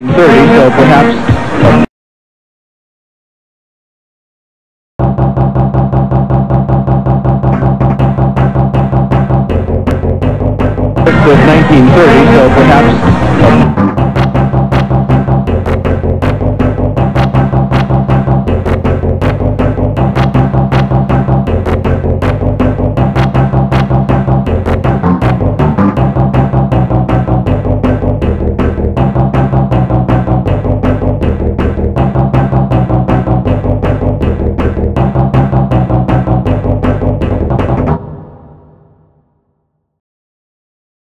30, so perhaps. Of 1930, so perhaps.